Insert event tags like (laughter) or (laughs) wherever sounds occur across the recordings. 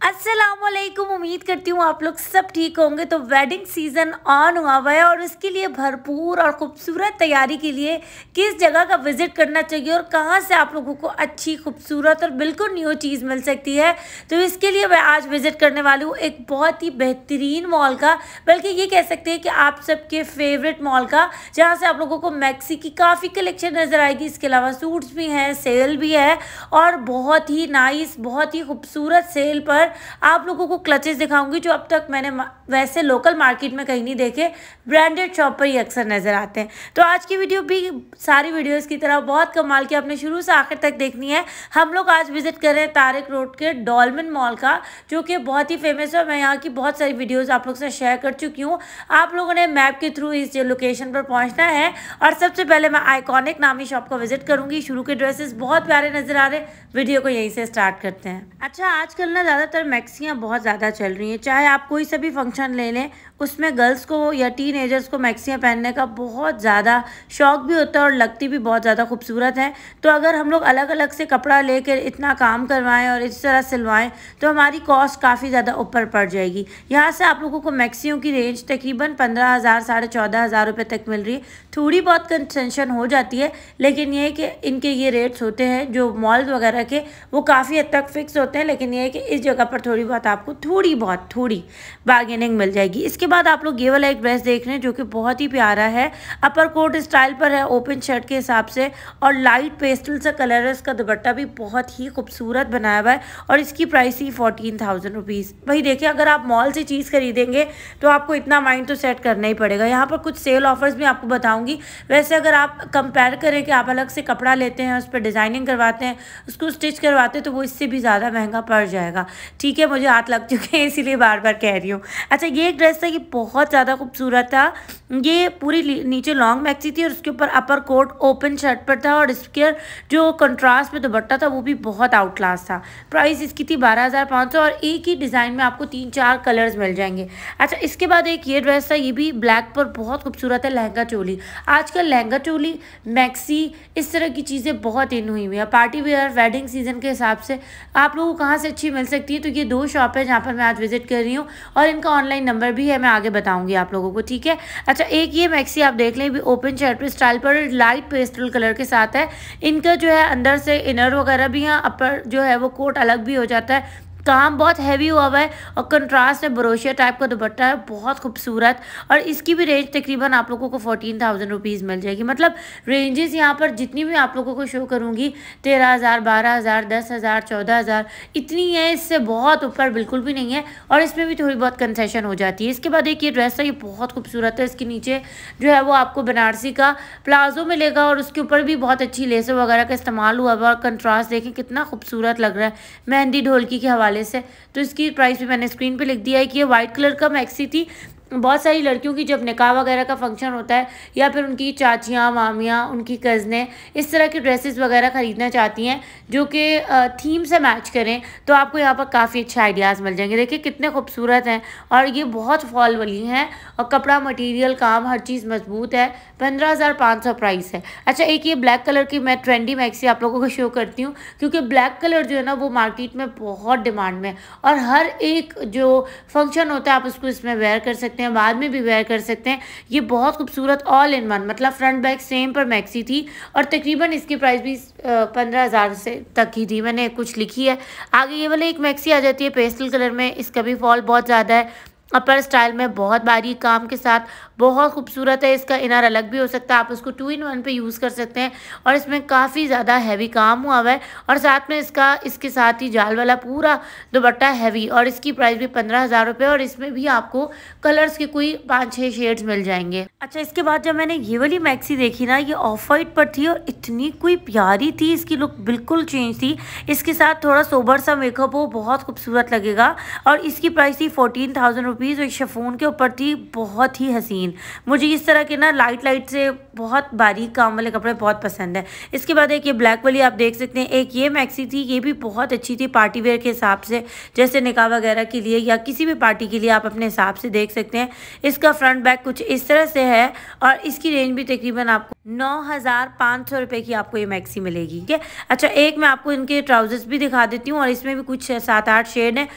असलकुम उम्मीद करती हूँ आप लोग सब ठीक होंगे। तो वेडिंग सीज़न ऑन हुआ हुआ है और उसके लिए भरपूर और ख़ूबसूरत तैयारी के लिए किस जगह का विज़िट करना चाहिए और कहाँ से आप लोगों को अच्छी, खूबसूरत और बिल्कुल न्यू चीज़ मिल सकती है। तो इसके लिए मैं आज विज़िट करने वाली हूँ एक बहुत ही बेहतरीन मॉल का, बल्कि ये कह सकते हैं कि आप सबके फेवरेट मॉल का, जहाँ से आप लोगों को मैक्सी की काफ़ी कलेक्शन नज़र आएगी। इसके अलावा सूट्स भी हैं सेल भी है और बहुत ही नाइस बहुत ही खूबसूरत सेल पर आप लोगों को क्लचेस दिखाऊँगी जो अब तक मैंने वैसे लोकल मार्केट में कहीं नहीं देखे ब्रांडेड शॉप पर ही अक्सर नज़र आते हैं। तो आज की वीडियो भी सारी वीडियोस की तरह बहुत कमाल की आपने शुरू से आखिर तक देखनी है। हम लोग आज विज़िट कर रहे हैं तारिक रोड के डॉलमिन मॉल का, जो कि बहुत ही फ़ेमस है मैं यहाँ की बहुत सारी वीडियोज़ आप लोग से शेयर कर चुकी हूँ। आप लोगों ने मैप के थ्रू इस लोकेशन पर पहुँचना है और सबसे पहले मैं आइकॉनिक नामी शॉप को विज़िट करूँगी। शुरू के ड्रेसेस बहुत प्यारे नज़र आ रहे वीडियो को यहीं से स्टार्ट करते हैं। अच्छा आजकल ना ज़्यादातर मैक्सियाँ बहुत ज़्यादा चल रही हैं। चाहे आप कोई सा भी फ़ंक्शन ले लें उसमें गर्ल्स को या टीन एजर्स को मैक्सियाँ पहनने का बहुत ज़्यादा शौक भी होता है और लगती भी बहुत ज़्यादा खूबसूरत है। तो अगर हम लोग अलग अलग से कपड़ा लेकर इतना काम करवाएँ और इस तरह सिलवाएँ तो हमारी कॉस्ट काफ़ी ज़्यादा ऊपर पड़ जाएगी। यहाँ से आप लोगों को मैक्सियों की रेंज तकरीबन पंद्रह हज़ार, साढ़े चौदह हज़ार रुपये तक मिल रही है। थोड़ी बहुत कंसेशन हो जाती है, लेकिन ये कि इनके ये रेट्स होते हैं, जो मॉल वगैरह के, वो काफ़ी हद तक फिक्स होते हैं, लेकिन ये कि इस जगह पर थोड़ी बहुत आपको थोड़ी बहुत, थोड़ी बार्गेनिंग मिल जाएगी। इसके बाद आप लोग ये वाला एक ड्रेस देख रहे हैं जो कि बहुत ही प्यारा है। अपर कोट स्टाइल पर है, ओपन शर्ट के हिसाब से और लाइट पेस्टल सा कलर है इसका दुपट्टा भी बहुत ही खूबसूरत बनाया हुआ है और इसकी प्राइस ही फोर्टीन थाउज़ेंड रुपीज़ भाई देखिए, अगर आप मॉल से चीज़ खरीदेंगे तो आपको इतना माइंड तो सेट करना ही पड़ेगा। यहाँ पर कुछ सेल ऑफर्स भी आपको बताऊँगी। वैसे अगर आप कंपेयर करें कि आप अलग से कपड़ा लेते हैं, उस पर डिज़ाइनिंग करवाते हैं, उसको स्टिच करवाते हैं तो वो इससे भी ज़्यादा महँगा पड़ जाएगा। ठीक है, मुझे हाथ लग चुके हैं, इसीलिए बार बार कह रही हूँ। अच्छा ये एक ड्रेस था ये बहुत ज़्यादा खूबसूरत था। ये पूरी नीचे लॉन्ग मैक्सी थी और उसके ऊपर अपर कोट ओपन शर्ट पर था और इसके जो कंट्रास्ट में दुपट्टा था, वो भी बहुत आउट क्लास था। प्राइस इसकी थी बारह हज़ार पाँच सौ और एक ही डिज़ाइन में आपको तीन चार कलर्स मिल जाएँगे। अच्छा इसके बाद एक ये ड्रेस था, ये भी ब्लैक पर बहुत खूबसूरत है, लहंगा चोली। आजकल लहंगा चोली मैक्सी इस तरह की चीज़ें बहुत इन हुई हुई हैं। पार्टी वेयर वेडिंग सीज़न के हिसाब से आप लोगों को कहाँ से अच्छी मिल सकती है? तो ये दो शॉप है जहाँ पर मैं आज विज़िट कर रही हूँ और इनका ऑनलाइन नंबर भी है, मैं आगे बताऊँगी आप लोगों को, ठीक है? अच्छा एक ये मैक्सी आप देख लें भी ओपन शर्ट स्टाइल पर लाइट पेस्टल कलर के साथ है। इनका जो है अंदर से इनर वगैरह भी यहाँ अपर जो है वो कोट अलग भी हो जाता है। काम बहुत हैवी हुआ हुआ है और कंट्रास्ट में बरोशिया टाइप का दुपट्टा है, बहुत खूबसूरत। और इसकी भी रेंज तकरीबन आप लोगों को फोर्टीन थाउज़ेंड रुपीज़ मिल जाएगी। मतलब रेंजेस यहाँ पर जितनी भी आप लोगों को शो करूँगी, तेरह हज़ार, बारह हज़ार, दस हज़ार, चौदह हज़ार, इतनी है, इससे बहुत ऊपर बिल्कुल भी नहीं है। और इसमें भी थोड़ी बहुत कंसेशन हो जाती है। इसके बाद एक ये ड्रेस है, ये बहुत खूबसूरत है। इसके नीचे जो है वो आपको बनारसी का प्लाजो मिलेगा और उसके ऊपर भी बहुत अच्छी लेसों वगैरह का इस्तेमाल हुआ हुआ और कंट्रास्ट देखें, कितना खूबसूरत लग रहा है। मेहंदी ढोलकी के हवाले है। तो इसकी प्राइस भी मैंने स्क्रीन पे लिख दिया है कि ये वाइट कलर का मैक्सी थी। बहुत सारी लड़कियों की जब निकाह वगैरह का फ़ंक्शन होता है, या फिर उनकी चाचियाँ, मामियाँ, उनकी कज़नें इस तरह के ड्रेसेस वगैरह ख़रीदना चाहती हैं, जो कि थीम से मैच करें तो आपको यहाँ पर काफ़ी अच्छे आइडियाज़ मिल जाएँगे। देखिए, कितने खूबसूरत हैं, और ये बहुत फॉल वाली हैं, और कपड़ा मटीरियल काम, हर चीज़ मज़बूत है, पंद्रह हज़ार पाँच सौ प्राइस है। अच्छा एक ये ब्लैक कलर की मैं ट्रेंडी मैक्सी आप लोगों को शो करती हूँ, क्योंकि ब्लैक कलर जो है ना, वो मार्केट में बहुत डिमांड में और हर एक जो फ़ंक्शन होता है, आप उसको इसमें वेयर कर सकते सकते हैं बाद में भी वेयर कर सकते हैं। ये बहुत खूबसूरत ऑल इन वन मतलब फ्रंट बैक सेम पर मैक्सी थी और तकरीबन इसकी प्राइस भी पंद्रह हज़ार से तक ही थी। मैंने कुछ लिखी है। आगे ये वाले एक मैक्सी आ जाती है पेस्टल कलर में। इसका भी फॉल बहुत ज़्यादा है। अपर स्टाइल में बहुत बारीक काम के साथ बहुत खूबसूरत है, इसका इनर अलग भी हो सकता है, आप उसको टू इन वन पे यूज़ कर सकते हैं और इसमें काफ़ी ज़्यादा हैवी काम हुआ हुआ है और साथ में इसका, इसके साथ ही जाल वाला पूरा दुपट्टा हैवी और इसकी प्राइस भी पंद्रह हज़ार रुपये और इसमें भी आपको कलर्स के कोई पाँच छः शेड्स मिल जाएँगे। अच्छा इसके बाद जब मैंने ये वाली मैक्सी देखी ना, ये ऑफ़ वाइट पर थी और इतनी कोई प्यारी थी, इसकी लुक बिल्कुल चेंज थी। इसके साथ थोड़ा सोबर सा मेकअप हो, बहुत खूबसूरत लगेगा और इसकी प्राइस थी फोर्टीन थाउज़ेंड रुपीज़ और शफोन के ऊपर थी, बहुत ही हसीन। ग्रीन मुझे इस तरह के ना लाइट लाइट से बहुत बारीक काम वाले कपड़े बहुत पसंद है। इसके बाद एक ये ब्लैक वाली आप देख सकते हैं। एक ये मैक्सी थी, ये भी बहुत अच्छी थी पार्टी वेयर के हिसाब से, जैसे निकाह वगैरह के लिए या किसी भी पार्टी के लिए आप अपने हिसाब से देख सकते हैं। इसका फ्रंट बैक कुछ इस तरह से है और इसकी रेंज भी तकरीबन आपको नौ हज़ार पाँच सौ रुपये की आपको ये मैक्सी मिलेगी, ठीक है? अच्छा एक मैं आपको इनके ट्राउजर्स भी दिखा देती हूँ और इसमें भी कुछ सात आठ शेड हैं।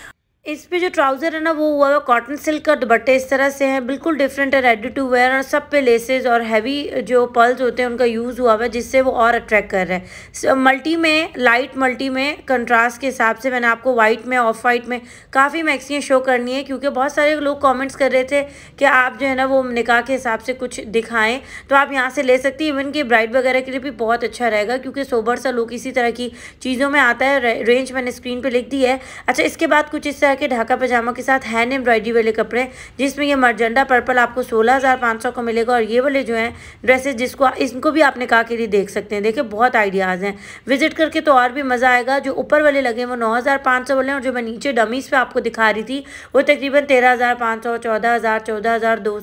इस पे जो ट्राउज़र है ना, वो हुआ है कॉटन सिल्क का दुपट्टे इस तरह से हैं। बिल्कुल डिफरेंट है रेडी टू वेयर और सब पे लेसेस और हैवी जो पर्ल्स होते हैं, उनका यूज़ हुआ हुआ है, जिससे वो और अट्रैक्ट कर रहे हैं। मल्टी में लाइट मल्टी में कंट्रास्ट के हिसाब से मैंने आपको वाइट में ऑफ़ वाइट में काफ़ी मैक्सियाँ शो करनी है, क्योंकि बहुत सारे लोग कॉमेंट्स कर रहे थे कि आप जो है ना, वो निकाह के हिसाब से कुछ दिखाएँ। तो आप यहाँ से ले सकती हैं। इवन कि ब्राइड वगैरह के लिए भी बहुत अच्छा रहेगा, क्योंकि सोबर सा लोग इसी तरह की चीज़ों में आता है। रेंज मैंने स्क्रीन पर लिख दी है। अच्छा इसके बाद कुछ इस तरह के ढाका पजामा के साथ हैंड एम्ब्रॉयडरी वाले कपड़े, जिसमें ये मरजंडा पर्पल आपको सोलह हज़ार पाँच सौ का मिलेगा और ये वाले जो हैं ड्रेसेस जिसको इनको भी आपने कहा के लिए देख सकते हैं। देखिए, बहुत आइडियाज़ हैं। विज़िट करके तो और भी मज़ा आएगा। जो ऊपर वाले लगे वो नौ हज़ार पाँच सौ वाले और जो मैं नीचे डमीज़ पे आपको दिखा रही थी, वो तकरीबन तेरह हज़ार पाँच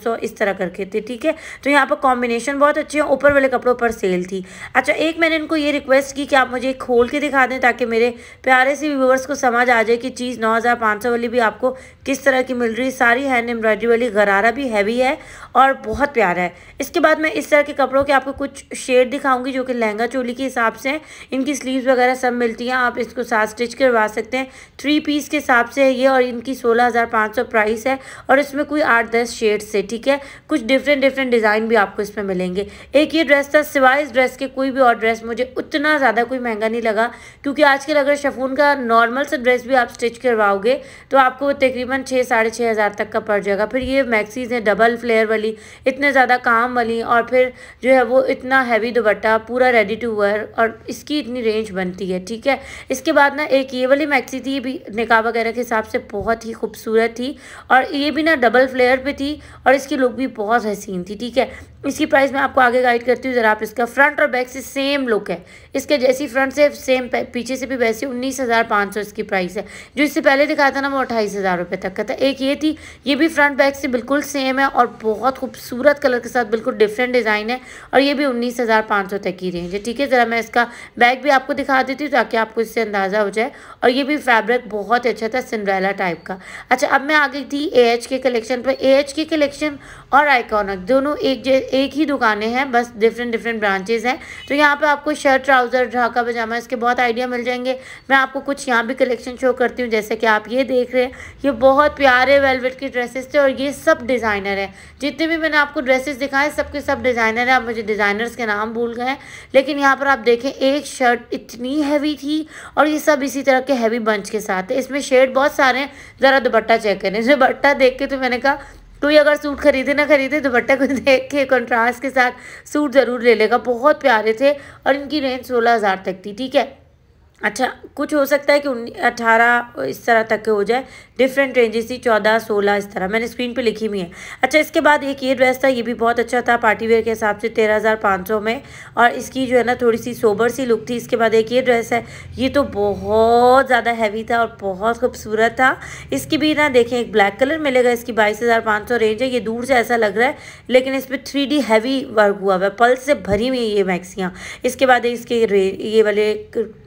सौ इस तरह करके थे, ठीक है? तो यहाँ पर कॉम्बिनेशन बहुत अच्छी है। ऊपर वाले कपड़ों पर सेल थी। अच्छा एक मैंने इनको ये रिक्वेस्ट की कि आप मुझे खोल के दिखा दें ताकि मेरे प्यारे से व्यूवर्स को समझ आ जाए कि चीज़ नौ हज़ार पाँच सौ वाली भी आपको किस तरह की मिल रही सारी हैंड एम्ब्रॉयडरी वाली, गरारा भी हैवी है और बहुत प्यारा है। इसके बाद मैं इस तरह के कपड़ों के आपको कुछ शेड दिखाऊँगी जो कि लहंगा चोली के हिसाब से इनकी स्लीव्स वगैरह सब मिलती हैं, आप इसको साथ स्टिच करवा सकते हैं। थ्री पीस के हिसाब से है ये और इनकी सोलह हज़ार पाँच सौ प्राइस है और इसमें कोई आठ दस शेड से, ठीक है? कुछ डिफरेंट डिफरेंट डिज़ाइन भी आपको इसमें मिलेंगे। एक ये ड्रेस था, सिवाय इस ड्रेस के कोई भी और ड्रेस मुझे उतना ज़्यादा कोई महँगा नहीं लगा। क्योंकि आजकल अगर शफून का नॉर्मल सा ड्रेस भी आप स्टिच करवाओगे तो आपको तकरीबन छः, साढ़े छः हज़ार तक का पड़ जाएगा। फिर ये मैक्सीज हैं, डबल फ्लेयर वाली, इतने ज़्यादा काम वाली और फिर जो है वो इतना हैवी दुपट्टा पूरा रेडी टू वेयर और इसकी इतनी रेंज बनती है, ठीक है? इसके बाद ना एक ये वाली मैक्सी थी, ये भी निकाह वगैरह के हिसाब से बहुत ही खूबसूरत थी और ये भी ना डबल फ्लेयर पर थी और इसकी लुक भी बहुत हसीन थी, ठीक है? इसकी प्राइस मैं आपको आगे गाइड करती हूँ, ज़रा आप इसका फ्रंट और बैक से सेम लुक है। इसके जैसी फ्रंट से सेम पीछे से भी वैसे उन्नीस हज़ार पाँच सौ इसकी प्राइस है। जो इससे पहले दिखाया था ना वो अट्ठाईस हज़ार रुपये तक का था। एक ये थी, ये भी फ्रंट बैक से बिल्कुल सेम है और बहुत खूबसूरत कलर के साथ बिल्कुल डिफरेंट डिज़ाइन है और ये भी उन्नीस हज़ार पाँच सौ तक की रेंज है। ठीक है, ज़रा मैं इसका बैग भी आपको दिखा देती हूँ ताकि आपको इससे अंदाज़ा हो जाए। और ये भी फैब्रिक बहुत अच्छा था सिंड्रेला टाइप का। अच्छा अब मैं आ गई थी ए एच के कलेक्शन पर। ए एच के कलेक्शन और आइकॉनिक दोनों एक एक ही दुकानें हैं, बस डिफरेंट डिफरेंट ब्रांचेज हैं। तो यहाँ पे आपको शर्ट ट्राउज़र ढाका, पजामा, इसके बहुत आइडिया मिल जाएँगे। मैं आपको कुछ यहाँ भी कलेक्शन शो करती हूँ, जैसे कि आप ये देख रहे हैं। ये बहुत प्यारे वेलवेट के ड्रेसेस थे और ये सब डिज़ाइनर हैं। जितने भी मैंने आपको ड्रेसेस दिखाए, सबके सब डिज़ाइनर हैं। आप मुझे डिज़ाइनर्स के नाम भूल गए हैं। लेकिन यहाँ पर आप देखें, एक शर्ट इतनी हैवी थी और ये सब इसी तरह के हैवी बंच के साथ है। इसमें शेड बहुत सारे हैं। ज़रा दुपट्टा चेक करें। (laughs) दुपट्टा देख के तो मैंने कहा तो कोई अगर सूट खरीदे ना खरीदे, दुपट्टे को देख के कंट्रास्ट के साथ सूट ज़रूर ले लेगा। बहुत प्यारे थे और इनकी रेंज सोलह हज़ार तक थी, ठीक है? अच्छा कुछ हो सकता है कि अठारह इस तरह तक के हो जाए। डिफरेंट रेंजेस थी, चौदह, सोलह, इस तरह। मैंने स्क्रीन पे लिखी हुई है। अच्छा इसके बाद एक ये ड्रेस था, ये भी बहुत अच्छा था पार्टी वेयर के हिसाब से तेरह हज़ार पाँच सौ में। और इसकी जो है ना, थोड़ी सी सोबर सी लुक थी। इसके बाद एक ये ड्रेस है, ये तो बहुत ज़्यादा हैवी था और बहुत खूबसूरत था। इसकी भी ना, देखें, एक ब्लैक कलर मिलेगा, इसकी बाईस हज़ार पाँच सौ रेंज है। ये दूर से ऐसा लग रहा है, लेकिन इस पर थ्री डी हैवी वर्क हुआ हुआ है। पल्स से भरी हुई है ये मैक्सियाँ इसके बाद इसके ये वाले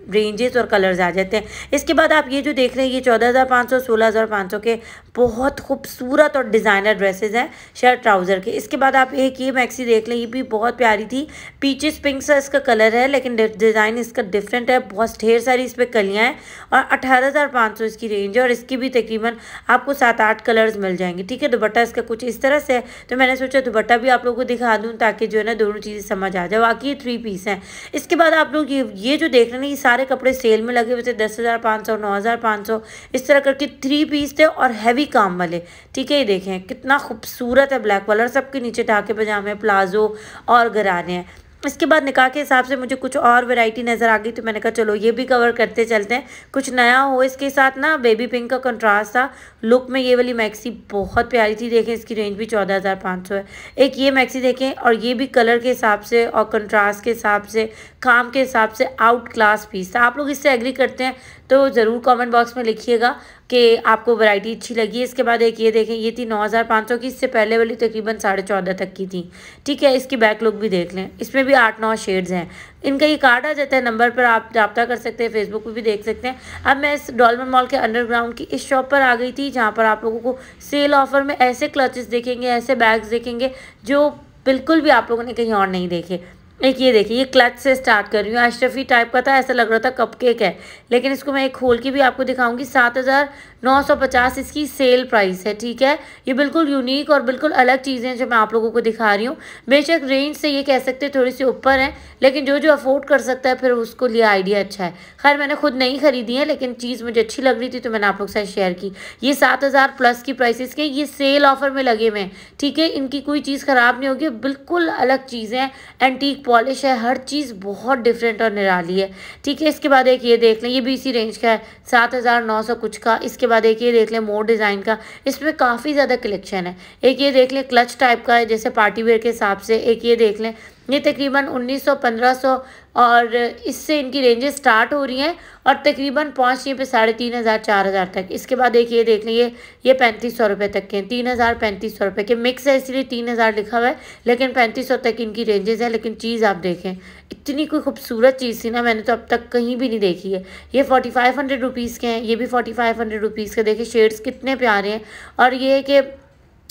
रेंजेस और कलर्स आ जाते हैं। इसके बाद आप ये जो देख रहे हैं, ये चौदह हज़ार पाँच सौ, सोलह हज़ार पाँच सौ के बहुत खूबसूरत और डिज़ाइनर ड्रेसेस हैं शर्ट ट्राउज़र के। इसके बाद आप एक ये मैक्सी देख लें, ये भी बहुत प्यारी थी। पीचेस पिंक सा इसका कलर है, लेकिन डिज़ाइन इसका डिफरेंट है। बहुत ढेर सारी इस पर कलियाँ हैं और अठारह हज़ार पाँच सौ इसकी रेंज है और इसकी भी तकरीबन आपको सात आठ कलर्स मिल जाएँगे। ठीक है, दुपट्टा इसका कुछ इस तरह से है तो मैंने सोचा दुपट्टा भी आप लोगों को दिखा दूँ ताकि जो है ना दोनों चीज़ें समझ आ जाए। बाकी थ्री पीस हैं। इसके बाद आप लोग ये ये जो देख रहे हैं, ये सारे कपड़े सेल में लगे हुए थे, दस हज़ार पाँच सौ, नौ हज़ार पाँच सौ, इस तरह करके थ्री पीस थे और हैवी काम वाले। ठीक है, ये देखें, कितना खूबसूरत है ब्लैक कलर सबके नीचे ढाके पजामे, प्लाजो और गराने हैं। इसके बाद निकाह के हिसाब से मुझे कुछ और वैरायटी नज़र आ गई तो मैंने कहा, चलो, ये भी कवर करते चलते हैं। कुछ नया हो, इसके साथ ना बेबी पिंक का कंट्रास्ट था। लुक में ये वाली मैक्सी बहुत प्यारी थी, देखें, इसकी रेंज भी चौदह हज़ार पाँच सौ है। एक ये मैक्सी देखें, और ये भी कलर के हिसाब से और कंट्रास्ट के हिसाब से, काम के हिसाब से आउट क्लास पीस था। आप लोग इससे एग्री करते हैं तो ज़रूर कॉमेंट बॉक्स में लिखिएगा। कि आपको वैरायटी अच्छी लगी। इसके बाद एक ये देखें, ये थी नौ हज़ार पाँच सौ की, इससे पहले वाली तकरीबन साढ़े चौदह तक की थी। ठीक है, इसकी बैक लुक भी देख लें। इसमें भी आठ नौ शेड्स हैं। इनका ये कार्ड आ जाता है नंबर पर, आप रबता कर सकते हैं फेसबुक पर भी देख सकते हैं। अब मैं इस डॉलमन मॉल के अंडरग्राउंड की इस शॉप पर आ गई थी, जहाँ पर आप लोगों को सेल ऑफ़र में ऐसे क्लचेस देखेंगे, ऐसे बैग्स देखेंगे, जो बिल्कुल भी आप लोगों ने कहीं और नहीं देखे। एक ये देखिए, ये क्लच से स्टार्ट कर रही हूँ। अशरफी टाइप का था, ऐसा लग रहा था कपकेक है। लेकिन इसको मैं एक खोल के भी आपको दिखाऊँगी, सात हज़ार नौ सौ पचास इसकी सेल प्राइस है, ठीक है? ये बिल्कुल यूनिक और बिल्कुल अलग चीज़ें जो मैं आप लोगों को दिखा रही हूँ। बेशक रेंज से ये कह सकते हैं थोड़ी सी ऊपर है, लेकिन जो जो अफोर्ड कर सकता है, फिर उसको लिए आइडिया अच्छा है। खैर, मैंने खुद नहीं खरीदी है, लेकिन चीज़ मुझे अच्छी लग रही थी तो मैंने आप लोग से शेयर की। ये सात हज़ार प्लस की प्राइसेस के ये सेल ऑफ़र में लगे हुए हैं, ठीक है? इनकी कोई चीज़ ख़राब नहीं होगी, बिल्कुल अलग चीज़ें एंटीक पॉलिश है, हर चीज़ बहुत डिफरेंट और निराली है, ठीक है? इसके बाद एक ये देख लें, ये भी इसी रेंज का है, सात हज़ार नौ सौ कुछ का, इसके बाद एक ये देख लें मोर डिज़ाइन का, इसमें काफ़ी ज़्यादा कलेक्शन है। एक ये देख लें क्लच टाइप का है, जैसे पार्टी वेयर के हिसाब से। एक ये देख लें, ये तकरीबन 1900 1500 और इससे इनकी रेंजेस स्टार्ट हो रही हैं और तकरीबन पहुँच रही पे साढ़े तीन हज़ार, चार हज़ार तक। इसके बाद एक ये देख लीजिए ये पैंतीस सौ रुपये तक के हैं। तीन हज़ार पैंतीस सौ रुपये के। मिक्स है, इसलिए तीन हज़ार लिखा हुआ है, लेकिन पैंतीस सौ तक इनकी रेंजेस है, लेकिन चीज़ आप देखें इतनी कोई खूबसूरत चीज़ थी ना, मैंने तो अब तक कहीं भी नहीं देखी है। ये फोर्टी फाइव हंड्रेड रुपीज़ के हैं, ये भी फोर्टी फाइव हंड्रेड रुपीज़ के। देखिए शेड्स कितने प्यारे हैं। और ये है कि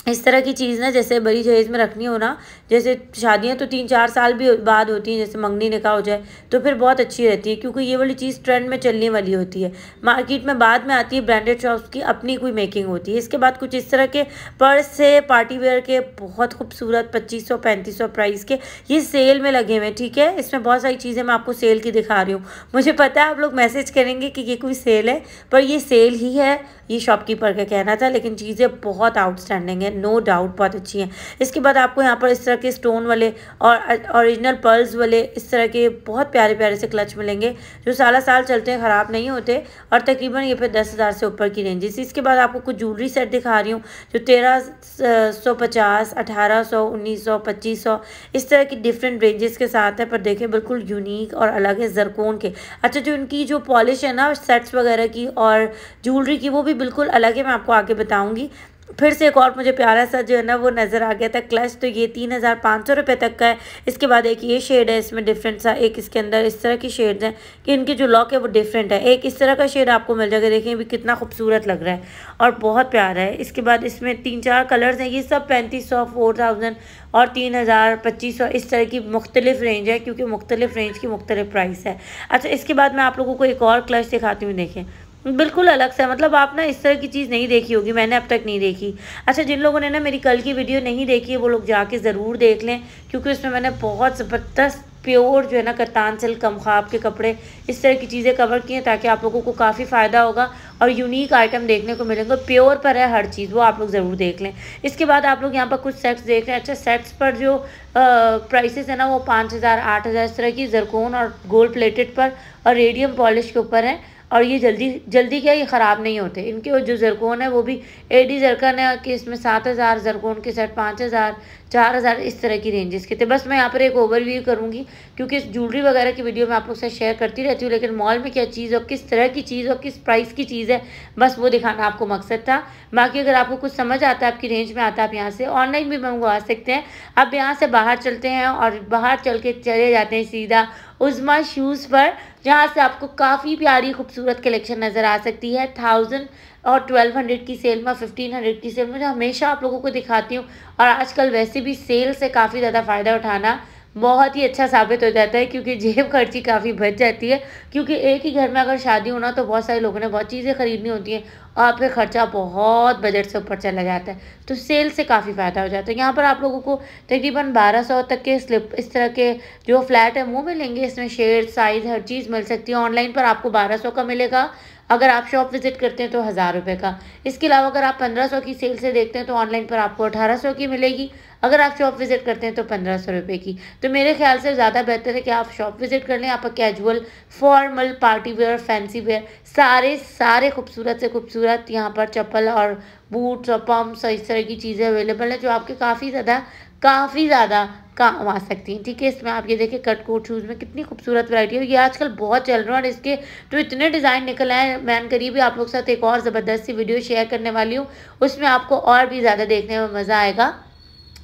इस तरह की चीज़ ना, जैसे बड़ी जहेज में रखनी हो ना, जैसे शादियाँ तो तीन चार साल भी बाद होती हैं, जैसे मंगनी निकाह हो जाए तो फिर बहुत अच्छी रहती है, क्योंकि ये वाली चीज़ ट्रेंड में चलने वाली होती है। मार्केट में बाद में आती है ब्रांडेड शॉप्स की, अपनी कोई मेकिंग होती है। इसके बाद कुछ इस तरह के पर्स से पार्टी वेयर के, बहुत खूबसूरत पच्चीस सौ पैंतीस सौ प्राइस के, ये सेल में लगे हुए हैं, ठीक है? इसमें बहुत सारी चीज़ें मैं आपको सेल की दिखा रही हूँ। मुझे पता है आप लोग मैसेज करेंगे कि ये कोई सेल है, पर ये सेल ही है, ये शॉपकीपर का कहना था, लेकिन चीज़ें बहुत आउटस्टैंडिंग है। नो डाउट बहुत अच्छी हैं। इसके बाद आपको यहाँ पर इस तरह के स्टोन वाले और ओरिजिनल पर्ल्स वाले इस तरह के बहुत प्यारे प्यारे से क्लच मिलेंगे, जो सारा साल चलते हैं, ख़राब नहीं होते और तकरीबन ये फिर दस हज़ार से ऊपर की रेंजेस इसके बाद आपको कुछ ज्वेलरी सेट दिखा रही हूँ, जो तेरह सौ पचास, अठारह सौ, उन्नीस सौ, पच्चीस सौ, इस तरह की डिफरेंट रेंजेस के साथ है, पर देखें बिल्कुल यूनिक और अलग है जरकोन के। अच्छा जो इनकी जो पॉलिश है ना सेट्स वगैरह की और ज्वेलरी की, वो भी बिल्कुल अलग है, मैं आपको आगे बताऊँगी। फिर से एक और मुझे प्यारा सा जो है ना, वो नज़र आ गया था, क्लच तो ये तीन हज़ार पाँच सौ रुपये तक का है। इसके बाद एक ये शेड है, इसमें डिफरेंट सा, एक इसके अंदर इस तरह की शेड्स हैं कि इनके जो लॉक है वो डिफरेंट है। एक इस तरह का शेड आपको मिल जाएगा देखें भी कितना खूबसूरत लग रहा है और बहुत प्यारा है। इसके बाद इसमें तीन चार कलर्स हैं, ये सब पैंतीस सौ फोर थाउज़ेंड और तीन हज़ार, पच्चीस सौ, इस तरह की मुख्तलिफ़ रेंज है, क्योंकि मुख्तलिफ़ रेंज की मुख्तलिफ़ प्राइस है। अच्छा इसके बाद मैं आप लोगों को एक और क्लच दिखाती हूँ, देखें। बिल्कुल अलग सा मतलब आप ना इस तरह की चीज़ नहीं देखी होगी, मैंने अब तक नहीं देखी। अच्छा जिन लोगों ने ना मेरी कल की वीडियो नहीं देखी है, वो लोग जाके ज़रूर देख लें, क्योंकि उसमें मैंने बहुत ज़बरदस्त प्योर जो है ना कतान सिल्क कम ख्वाब के कपड़े, इस तरह की चीज़ें कवर की हैं, ताकि आप लोगों को काफ़ी फ़ायदा होगा और यूनिक आइटम देखने को मिलेंगे। प्योर पर है हर चीज़, वो आप लोग ज़रूर देख लें। इसके बाद आप लोग यहाँ पर कुछ सेट्स देख रहे हैं अच्छा सेट्स पर जो प्राइसेस है ना, वो पाँच हज़ार, आठ हज़ार, इस तरह की, जरकोन और गोल्ड प्लेटेड पर और रेडियम पॉलिश के ऊपर हैं। और ये जल्दी जल्दी क्या ये ख़राब नहीं होते? इनके जो जरकोन है, वो भी एडी जरकन है, कि इसमें सात हज़ार जरकोन के सेट पाँच हज़ार, चार हज़ार, इस तरह की रेंजेस के थे। बस मैं यहाँ पर एक ओवरव्यू करूँगी, क्योंकि इस ज्वेलरी वगैरह की वीडियो मैं आप लोग से शेयर करती रहती हूँ, लेकिन मॉल में क्या चीज़ और किस तरह की चीज़ और किस प्राइस की चीज़ है, बस वो दिखाना आपको मकसद था। बाकी अगर आपको कुछ समझ आता है, आपकी रेंज में आता है, आप यहाँ से ऑनलाइन भी मंगवा सकते हैं। अब यहाँ से बाहर चलते हैं और बाहर चल के चले जाते हैं सीधा उज़मा शूज़ पर, जहाँ से आपको काफ़ी प्यारी, खूबसूरत कलेक्शन नज़र आ सकती है। थाउज़ेंड और ट्वेल्व हंड्रेड की सेल में फिफ्टीन हंड्रेड की सेल में हमेशा आप लोगों को दिखाती हूँ। और आजकल वैसे भी सेल से काफ़ी ज़्यादा फ़ायदा उठाना बहुत ही अच्छा साबित हो जाता है, क्योंकि जेब खर्ची काफ़ी बच जाती है। क्योंकि एक ही घर में अगर शादी होना तो बहुत सारे लोगों ने बहुत चीज़ें ख़रीदनी होती हैं और आपका खर्चा बहुत बजट से ऊपर चला जाता है। तो सेल से काफ़ी फ़ायदा हो जाता है। यहाँ पर आप लोगों को तकरीबन बारह सौ तक के स्लिप, इस तरह के जो फ्लैट है, वो मिलेंगे। इसमें शेड साइज़ हर चीज़ मिल सकती है। ऑनलाइन पर आपको बारह सौ का मिलेगा। अगर आप शॉप विज़िट करते हैं तो हज़ार रुपये का। इसके अलावा अगर आप पंद्रह सौ की सेल से देखते हैं तो ऑनलाइन पर आपको अठारह सौ की मिलेगी। अगर आप शॉप विज़िट करते हैं तो पंद्रह सौ रुपये की। तो मेरे ख्याल से ज़्यादा बेहतर है कि आप शॉप विज़िट कर लें। आप casual formal party wear fancy wear सारे सारे खूबसूरत से खूबसूरत यहाँ पर चप्पल और बूट्स और पम्प्स और इस तरह की चीज़ें अवेलेबल हैं जो आपके काफ़ी ज़्यादा काफ़ी ज़्यादा काम आ सकती हैं। ठीक है, इसमें आप ये देखिए कट कोट शूज़ में कितनी खूबसूरत वैरायटी है। ये आजकल बहुत चल रहा है और इसके तो इतने डिज़ाइन निकल आए मैन करीबी आप लोग के साथ एक और ज़बरदस्त सी वीडियो शेयर करने वाली हूँ। उसमें आपको और भी ज़्यादा देखने में मज़ा आएगा।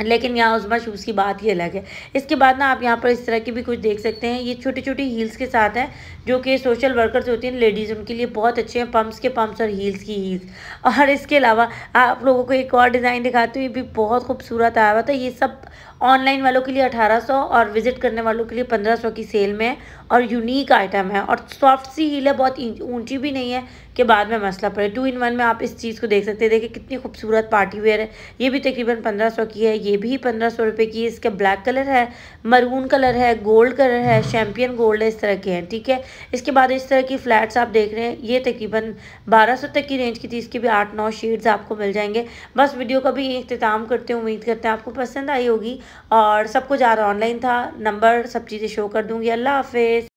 लेकिन यहाँ उजमा शूज़ की बात ही अलग है। इसके बाद ना आप यहाँ पर इस तरह की भी कुछ देख सकते हैं। ये छोटी छोटी हील्स के साथ हैं, जो कि सोशल वर्कर्स होती हैं। लेडीज़ उनके लिए बहुत अच्छे हैं पम्प्स के पम्प्स और हील्स की हील्स और इसके अलावा आप लोगों को एक और डिज़ाइन दिखाती हूँ, ये भी बहुत खूबसूरत आया हुआ था। ये सब ऑनलाइन वालों के लिए अठारह सौ और विज़िट करने वालों के लिए पंद्रह सौ की सेल में है और यूनिक आइटम है और सॉफ्ट सी हील है, बहुत ऊँची भी नहीं है कि बाद में मसला पड़े। टू इन वन में आप इस चीज़ को देख सकते हैं। देखिए कितनी खूबसूरत पार्टी वेयर है। ये भी तकरीबन पंद्रह सौ की है, ये भी पंद्रह सौ रुपये की है। इसका ब्लैक कलर है, मरून कलर है, गोल्ड कलर है शैम्पियन गोल्ड है, इस तरह के हैं, ठीक है? इसके बाद इस तरह की फ्लैट्स आप देख रहे हैं। ये तकरीबन बारह सौ तक की रेंज की थी। इसकी भी आठ नौ शेड्स आपको मिल जाएँगे। बस वीडियो का भी अख्ताम करते हैं। उम्मीद करते हैं आपको पसंद आई होगी। और सब कुछ आ रहा ऑनलाइन था नंबर सब चीज़ें शो कर दूँगी। अल्लाह हाफिज़।